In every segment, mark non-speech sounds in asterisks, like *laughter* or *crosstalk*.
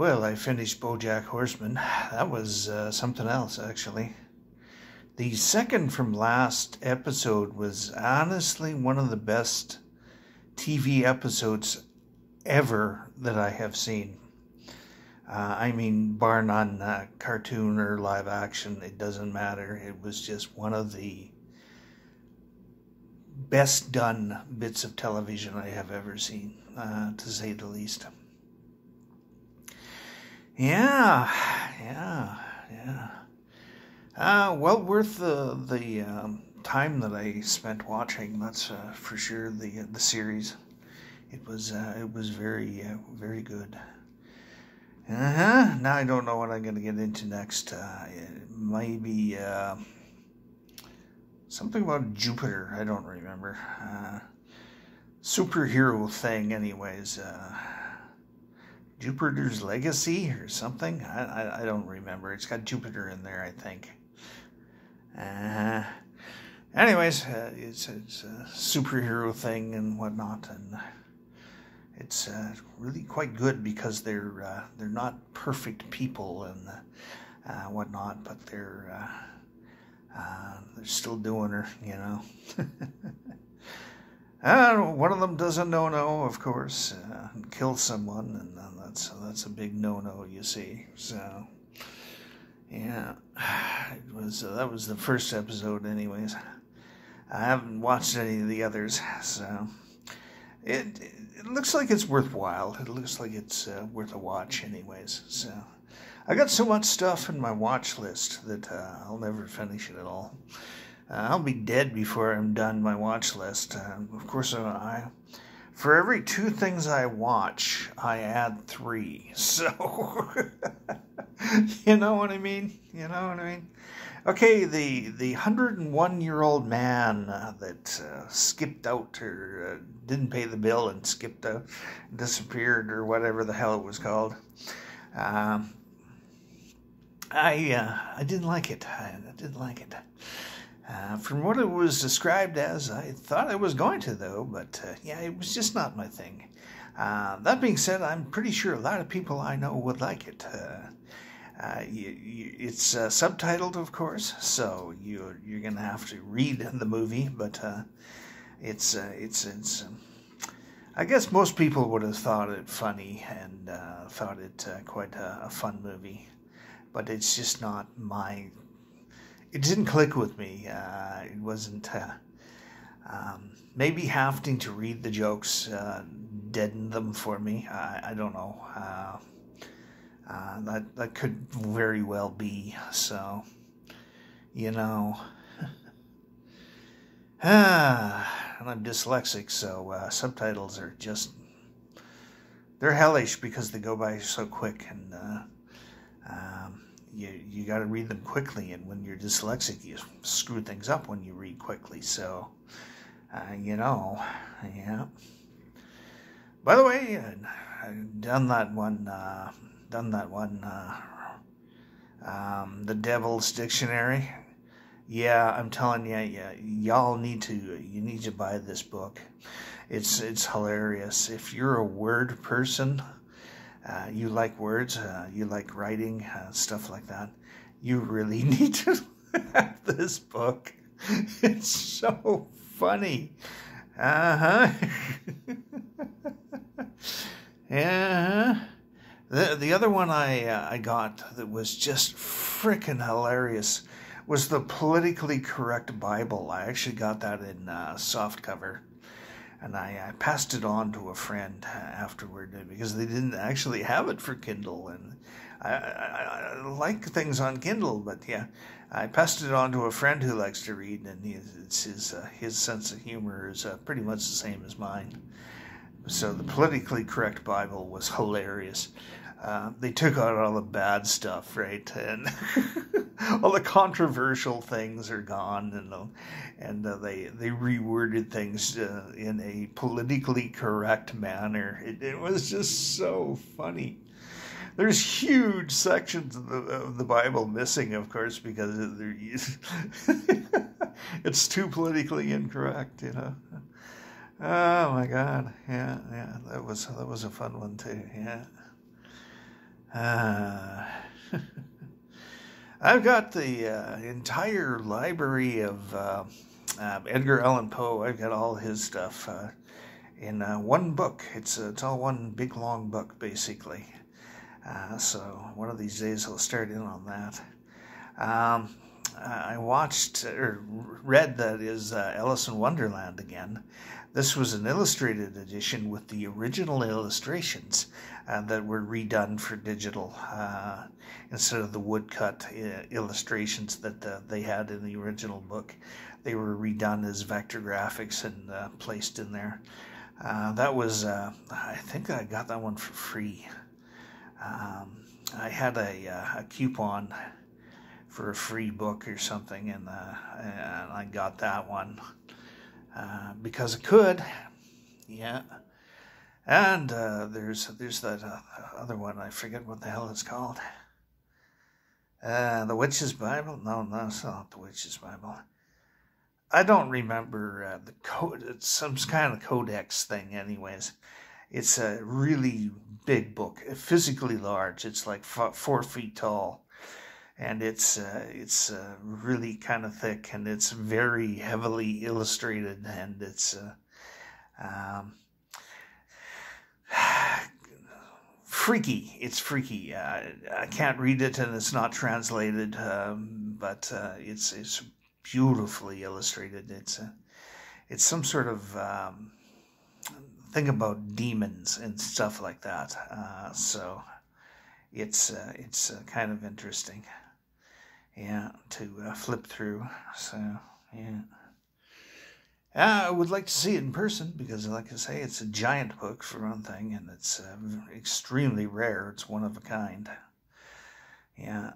Well, I finished Bojack Horseman. That was uh, something else, actually. The second from last episode was honestly one of the best TV episodes ever that I have seen. Uh, I mean, bar none, uh, cartoon or live action, it doesn't matter. It was just one of the best done bits of television I have ever seen, uh, to say the least. Yeah, yeah, yeah. Uh, well worth the the um, time that I spent watching. That's uh, for sure. The the series, it was uh, it was very uh, very good. Uh huh. Now I don't know what I'm gonna get into next. Uh, maybe uh, something about Jupiter. I don't remember. Uh, superhero thing, anyways. Uh, Jupiter's Legacy or something. I, I, I don't remember. It's got Jupiter in there, I think. Uh, anyways, uh, it's, it's a superhero thing and whatnot, and it's uh, really quite good because they're uh, they're not perfect people and uh, whatnot, but they're uh, uh, they're still doing her, you know. *laughs* Uh, one of them does a no-no, of course, uh, and kills someone, and uh, that's that's a big no-no, you see. So, yeah, it was uh, that was the first episode, anyways. I haven't watched any of the others, so it it looks like it's worthwhile. It looks like it's uh, worth a watch, anyways. So, I got so much stuff in my watch list that uh, I'll never finish it at all. Uh, I'll be dead before I'm done my watch list. Uh, of course, uh, I for every two things I watch, I add three. *laughs* So *laughs* you know what I mean? You know what I mean? Okay, the the hundred and one year old man uh, that uh, skipped out or uh, didn't pay the bill and skipped out, disappeared or whatever the hell it was called. Um, I I didn't like it. I, I didn't like it. Uh, from what it was described as, I thought I was going to, though, but uh, yeah, it was just not my thing. Uh, that being said, I'm pretty sure a lot of people I know would like it. Uh, uh, you, you, it's uh, subtitled, of course, so you, you're going to have to read *laughs* the movie, but it's, it's, it's um, I guess most people would have thought it funny and thought it quite a, a fun movie, but it's just not my it didn't click with me. Uh, it wasn't. Uh, um, maybe having to read the jokes uh, deadened them for me. I, I don't know. Uh, uh, that that could very well be. So, you know. *laughs* ah, and I'm dyslexic, so uh, subtitles are just they're hellish because they go by so quick and. Um, you you got to read them quickly, and when you're dyslexic, you screw things up when you read quickly. So, uh, you know, yeah. By the way, uh, I've done that one. Uh, done that one. Uh, um, the Devil's Dictionary. Yeah, I'm telling you, yeah, y'all need to you need to buy this book. It's it's hilarious. If you're a word person, uh, you like words, uh, you like writing, uh, stuff like that, you really *laughs* need to have this book. *laughs* It's so funny. Uh huh. *laughs* yeah. The the other one I uh, I got that was just freaking hilarious was the politically correct Bible. I actually got that in uh, soft cover and I, I, passed it on to a friend afterward because they didn't actually have it for Kindle, and I, I, I, like things on Kindle, but yeah, I passed it on to a friend who likes to read, and he, it's his uh, his sense of humor is uh, pretty much the same as mine. So the politically correct Bible was hilarious. Uh, they took out all the bad stuff, right, and *laughs* all the controversial things are gone, and and uh, they they reworded things uh, in a politically correct manner. It, it, was just so funny. There's huge sections of the, of the Bible missing, of course, because *laughs* it's too politically incorrect, you know. Oh my God! Yeah, yeah, that was that was a fun one too. Yeah. Uh, *laughs* I've got the uh, entire library of uh, uh, Edgar Allan Poe. I've got all his stuff uh, in uh, one book. It's it's all one big long book basically. so one of these days I'll start in on that. Um, I watched or read that is Alice in Wonderland again. This was an illustrated edition with the original illustrations uh, that were redone for digital uh, instead of the woodcut uh, illustrations that uh, they had in the original book. They were redone as vector graphics and uh, placed in there. Uh, that was, I think I got that one for free. Um, I had a, a, coupon for a free book or something, and, and I got that one. Uh, because it could. Yeah. And uh, there's there's that uh, other one. I forget what the hell it's called. Uh, the Witch's Bible? No, no, it's not the Witch's Bible. I don't remember uh, the code. It's some kind of codex thing, anyways. It's a really big book, physically large. It's like four feet tall and it's uh, it's uh, really kind of thick and it's very heavily illustrated and it's uh, um, *sighs* freaky. It's freaky. Uh, I can't read it and it's not translated, um, but uh, it's it's beautifully illustrated. It's it's some sort of um, thing about demons and stuff like that. Uh, so it's it's kind of interesting yeah, to uh, flip through. So, yeah. I would like to see it in person because, like I say, it's a giant book for one thing, and it's uh, extremely rare. It's one of a kind. Yeah.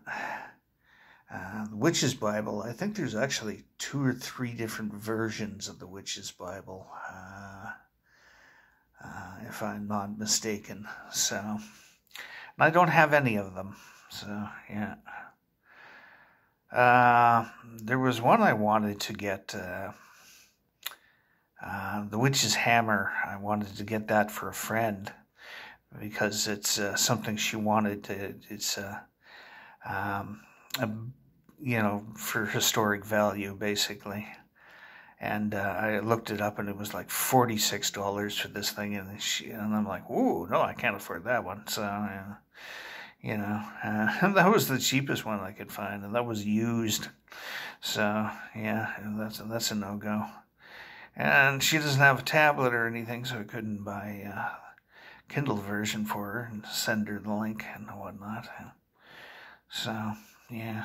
Uh, the Witch's Bible, I think there's actually two or three different versions of the Witch's Bible, uh, uh if I'm not mistaken. So, I don't have any of them. So, yeah. Uh, there was one I wanted to get. Uh, uh, the Witch's Hammer. I wanted to get that for a friend because it's uh, something she wanted. To, it's uh, um, a, you know for historic value basically. And I looked it up, and it was like forty six dollars for this thing, and she, and I'm like, "Ooh, no, I can't afford that one." So you know, uh, *laughs* that was the cheapest one I could find, and that was used. So yeah, that's that's a no go. And she doesn't have a tablet or anything, so I couldn't buy a Kindle version for her and send her the link and whatnot. So yeah.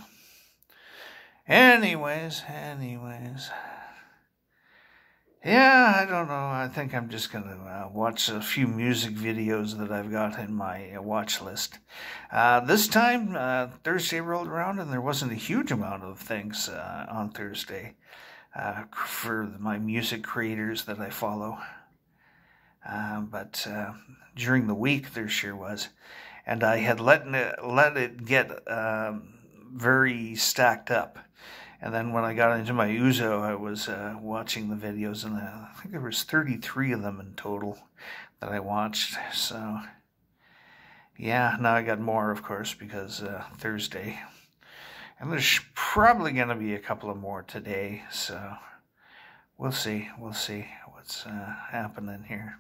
Anyways, anyways. Yeah, I don't know. I think I'm just going to uh, watch a few music videos that I've got in my uh, watch list. Uh, this time, uh, Thursday rolled around and there wasn't a huge amount of things uh, on Thursday uh, for my music creators that I follow. but during the week, there sure was. And I had let it, let it get um, very stacked up. And then when I got into my Uzo, I was uh, watching the videos, and uh, I think there was 33 of them in total that I watched. So, yeah, now I got more, of course, because uh, Thursday. And there's probably going to be a couple of more today, so we'll see. We'll see what's uh, happening here.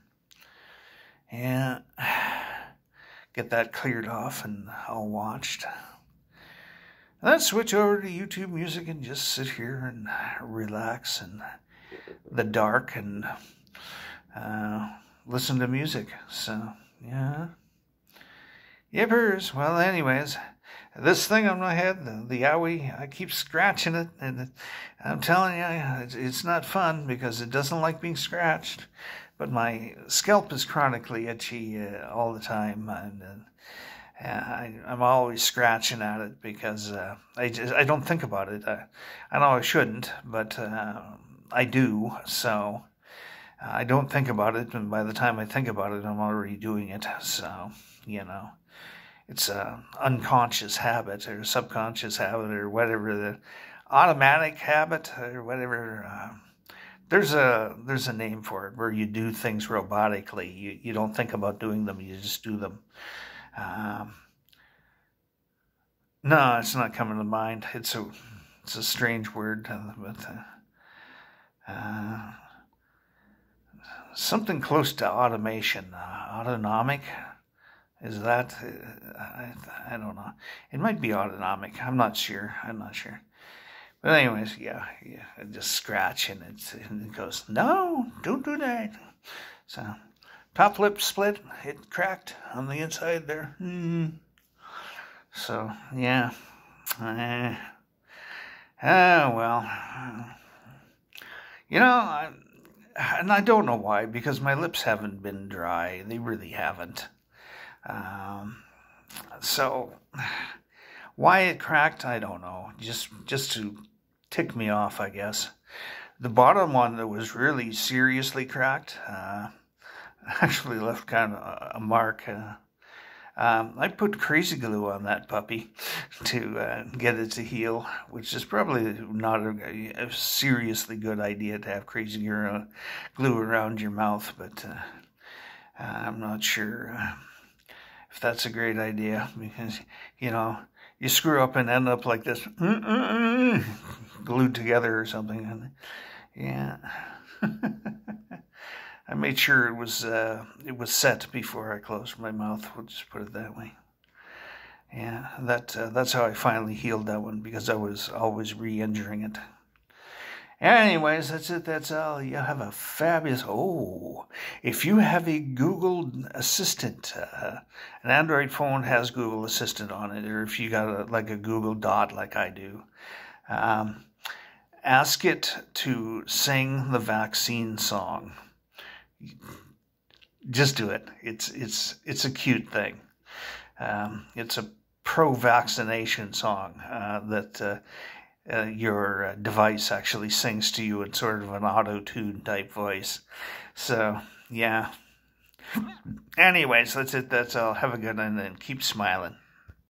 Yeah, *sighs* get that cleared off and all watched. And then switch over to YouTube music and just sit here and relax in the dark and uh, listen to music. So, yeah. Yippers. Well, anyways, this thing on my head, the, the owie, I keep scratching it, and I'm telling you, it's, it's not fun because it doesn't like being scratched. But my scalp is chronically itchy uh, all the time, and, and I, am always scratching at it because uh, I just I don't think about it. I, I know I shouldn't, but uh, I do. So uh, I don't think about it, and by the time I think about it, I'm already doing it. So you know, it's an unconscious habit or subconscious habit or whatever the automatic habit or whatever. Uh, there's a there's a name for it where you do things robotically. You you don't think about doing them, you just do them. Um, No, it's not coming to mind. It's a it's a strange word, but uh, uh, something close to automation, uh, autonomic. Is that? Uh, I, I don't know. It might be autonomic. I'm not sure. I'm not sure. But anyways, yeah, yeah. I just scratch and, and it goes, no, don't do that. So, top lip split. It cracked on the inside there. Mm. So, yeah. Uh, uh, well. You know, I, and I don't know why, because my lips haven't been dry. They really haven't. Um, so, why it cracked, I don't know. Just, just to tick me off, I guess. The bottom one that was really seriously cracked uh, *laughs* actually left kind of a mark. Uh, um, I put crazy glue on that puppy *laughs* to uh, get it to heal, which is probably not a, a seriously good idea to have crazy glue around your mouth, but uh, I'm not sure uh, if that's a great idea because, you know, you screw up and end up like this, *laughs* glued together or something. And yeah, I made sure it was uh, it was set before I closed my mouth. We'll just put it that way. Yeah, that uh, that's how I finally healed that one because I was always re-injuring it. Anyways, that's it. That's all. You have a fabulous. Oh, if you have a Google Assistant, uh, an Android phone has Google Assistant on it, or if you got a, like a Google Dot like I do, um, ask it to sing the vaccine song. Just do it. It's it's it's a cute thing. Um, it's a pro-vaccination song uh, that uh, uh, your uh, device actually sings to you in sort of an auto tune type voice. So, yeah. Anyways, that's it. That's all. Have a good one and keep smiling.